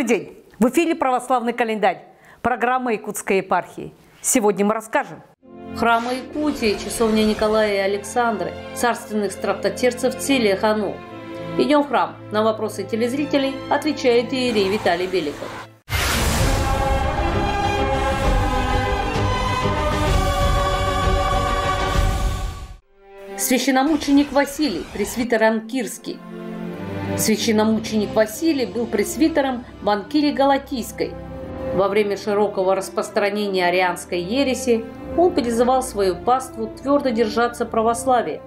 Добрый день! В эфире «Православный календарь», программа Якутской епархии. Сегодня мы расскажем. Храмы Якутии, часовня Николая и Александры, царственных строптотерцев Целия Хану. Идем в храм. На вопросы телезрителей отвечает иерей Виталий Беликов. Священномученик Василий, пресвитер Анкирский. Священномученик Василий был пресвитером в Анкире Галатийской. Во время широкого распространения арианской ереси он призывал свою паству твердо держаться православия.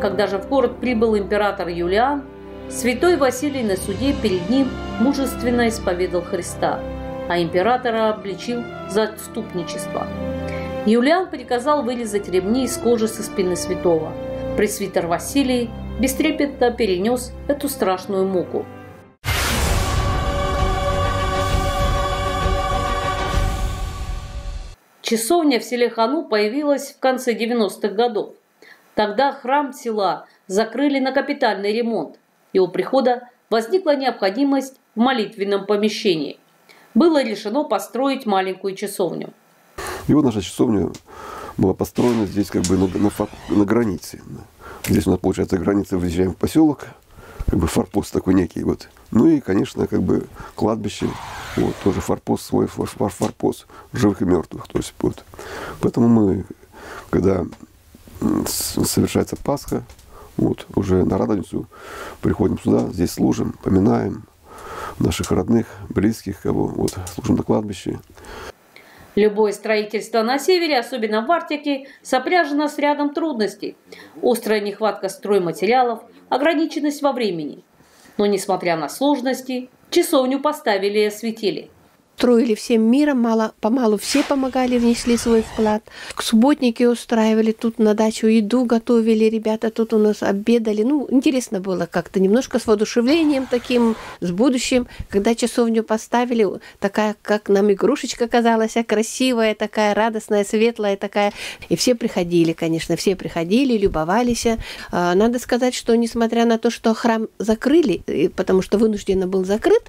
Когда же в город прибыл император Юлиан, святой Василий на суде перед ним мужественно исповедал Христа, а императора обличил за отступничество. Юлиан приказал вырезать ремни из кожи со спины святого. Пресвитер Василий бестрепетно перенес эту страшную муку. Часовня в селе Хану появилась в конце 90-х годов. Тогда храм села закрыли на капитальный ремонт, и у прихода возникла необходимость в молитвенном помещении. Было решено построить маленькую часовню. И вот наша часовня была построена здесь как бы на, на, на границе. Здесь у нас получается граница, выезжаем в поселок, как бы форпост такой некий вот. Ну и, конечно, как бы кладбище, вот, тоже форпост свой, фор, фор, форпост живых и мертвых. То есть, вот. Поэтому мы, когда совершается Пасха, вот, уже на Радоницу приходим сюда, здесь служим, поминаем наших родных, близких, кого вот, служим на кладбище. Любое строительство на севере, особенно в Арктике, сопряжено с рядом трудностей. Острая нехватка стройматериалов, ограниченность во времени. Но, несмотря на сложности, часовню поставили и осветили – строили всем миром, мало, помалу все помогали, внесли свой вклад. Субботники устраивали, тут на дачу еду готовили, ребята тут у нас обедали. Ну, интересно было как-то, немножко с воодушевлением таким, с будущим. Когда часовню поставили, такая, как нам игрушечка казалась, а красивая, такая радостная, светлая такая. И все приходили, конечно, все приходили, любовались. А, надо сказать, что несмотря на то, что храм закрыли, потому что вынужденно был закрыт,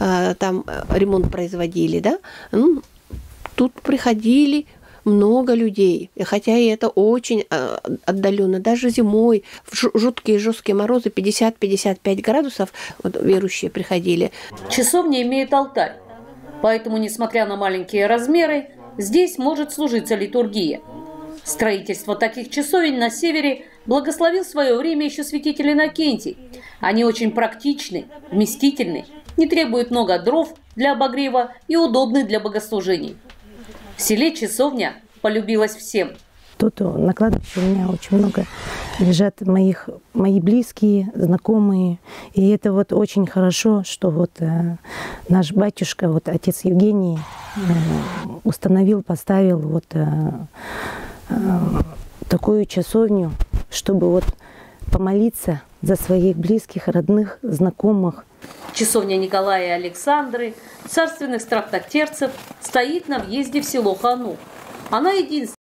а, там ремонт производился, проводили, да, ну, тут приходили много людей, хотя и это очень а, отдаленно, даже зимой, в жуткие жесткие морозы 50-55 градусов, вот верующие приходили. Часовня имеет алтарь, поэтому, несмотря на маленькие размеры, здесь может служиться литургия. Строительство таких часовен на севере благословил в свое время еще святитель Иннокентий. Они очень практичны, вместительны, не требуют много дров для обогрева и удобны для богослужений. В селе часовня полюбилась всем. Тут на кладбище у меня очень много лежат моих, мои близкие, знакомые. И это вот очень хорошо, что вот э, наш батюшка, вот отец Евгений, э, установил, поставил вот э, такую часовню, чтобы вот помолиться за своих близких, родных, знакомых. Часовня Николая и Александры, царственных страхтотерцев, стоит на въезде в село Хану. Она единственная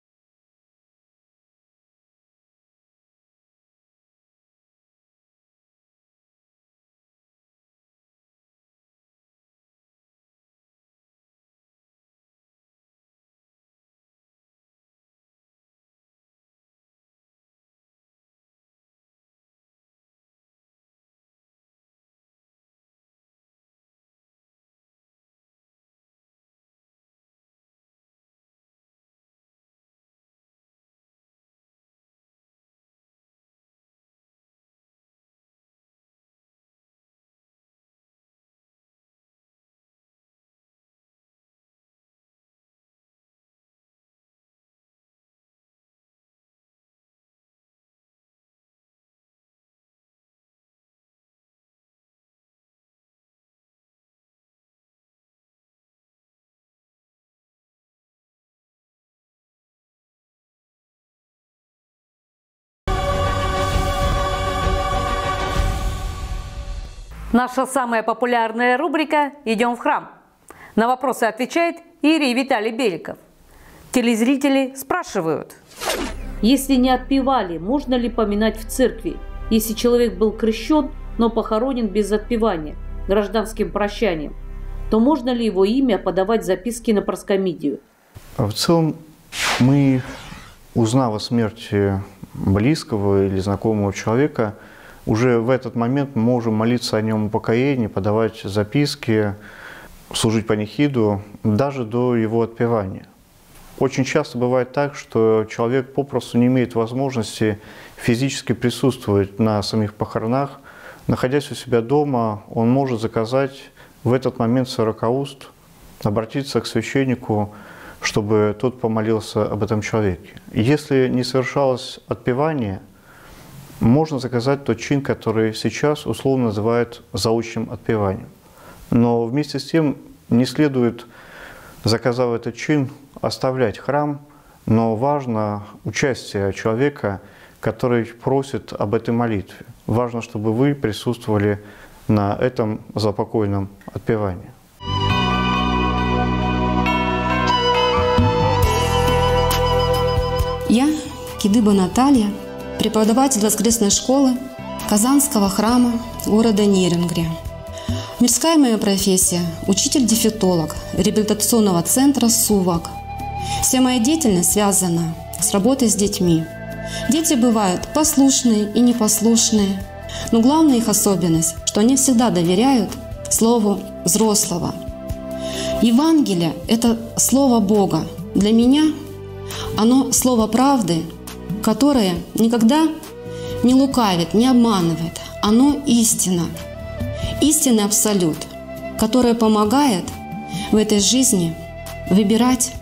Наша самая популярная рубрика «Идем в храм». На вопросы отвечает Ирий Виталий Беликов. Телезрители спрашивают. Если не отпевали, можно ли поминать в церкви? Если человек был крещен, но похоронен без отпевания, гражданским прощанием, то можно ли его имя подавать записки на проскомидию? В целом, мы, узнав о смерти близкого или знакомого человека, уже в этот момент можем молиться о нем упокоении, подавать записки, служить панихиду даже до его отпевания. Очень часто бывает так, что человек попросту не имеет возможности физически присутствовать на самих похоронах. Находясь у себя дома, он может заказать в этот момент сорокауст, обратиться к священнику, чтобы тот помолился об этом человеке. Если не совершалось отпевание, можно заказать тот чин, который сейчас условно называют заучим отпеванием. Но вместе с тем не следует, заказав этот чин, оставлять храм, но важно участие человека, который просит об этой молитве. Важно, чтобы вы присутствовали на этом запокойном отпевании. Я, Кидыба Наталья, преподаватель воскресной школы Казанского храма города Нерингре. Мирская моя профессия – учитель-дефектолог реабилитационного центра «Сувак». Вся моя деятельность связана с работой с детьми. Дети бывают послушные и непослушные, но главная их особенность, что они всегда доверяют слову взрослого. Евангелие – это слово Бога. Для меня оно слово правды, которое никогда не лукавит, не обманывает. Оно истина, истинный абсолют, которое помогает в этой жизни выбирать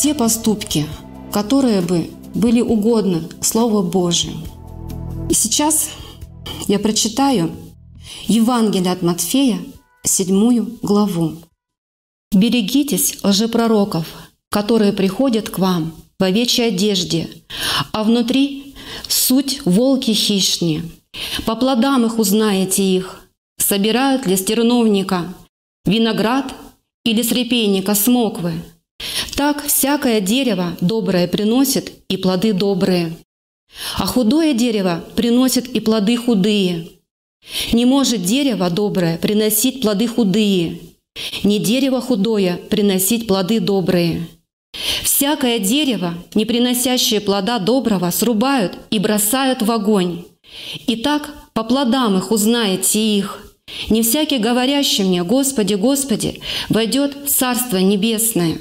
те поступки, которые бы были угодны Слову Божию. И сейчас я прочитаю Евангелие от Матфея, седьмую главу. «Берегитесь лжепророков, которые приходят к вам в овечьей одежде, а внутри суть волки хищные. По плодам их узнаете их. Собирают ли стерновника виноград или с репейника смоквы? Так всякое дерево доброе приносит и плоды добрые, а худое дерево приносит и плоды худые. Не может дерево доброе приносить плоды худые, не дерево худое приносить плоды добрые. Всякое дерево, не приносящее плода доброго, срубают и бросают в огонь. Итак, по плодам их узнаете их. Не всякий, говорящий мне, Господи, Господи, войдет в Царство Небесное,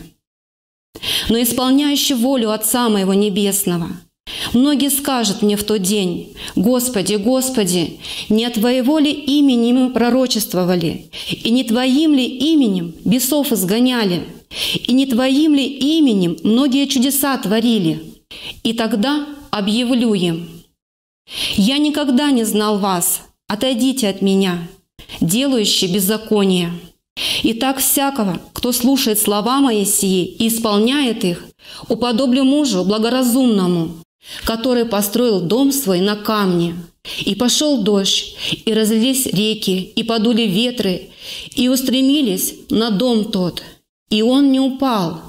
но исполняющий волю Отца Моего Небесного – Многие скажут мне в тот день, «Господи, Господи, не от Твоего ли имени мы пророчествовали, и не Твоим ли именем бесов изгоняли, и не Твоим ли именем многие чудеса творили?» И тогда объявлю им, «Я никогда не знал вас, отойдите от меня, делающие беззаконие». И так всякого, кто слушает слова мои сии и исполняет их, уподоблю мужу благоразумному, который построил дом свой на камне. И пошел дождь, и разлились реки, и подули ветры, и устремились на дом тот. И он не упал,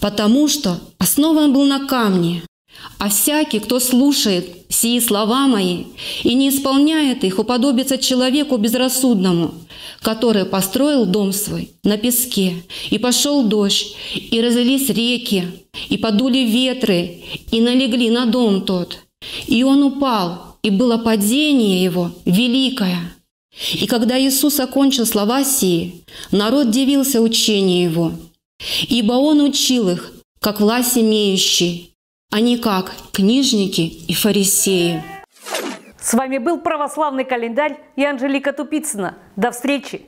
потому что основан был на камне. А всякий, кто слушает сии слова мои и не исполняет их, уподобится человеку безрассудному, который построил дом свой на песке, и пошел дождь, и разлились реки, и подули ветры, и налегли на дом тот. И он упал, и было падение его великое. И когда Иисус окончил слова сии, народ дивился учению его, ибо он учил их, как власть имеющий, а не как книжники и фарисеи. С вами был православный календарь и Анжелика Тупицына. До встречи!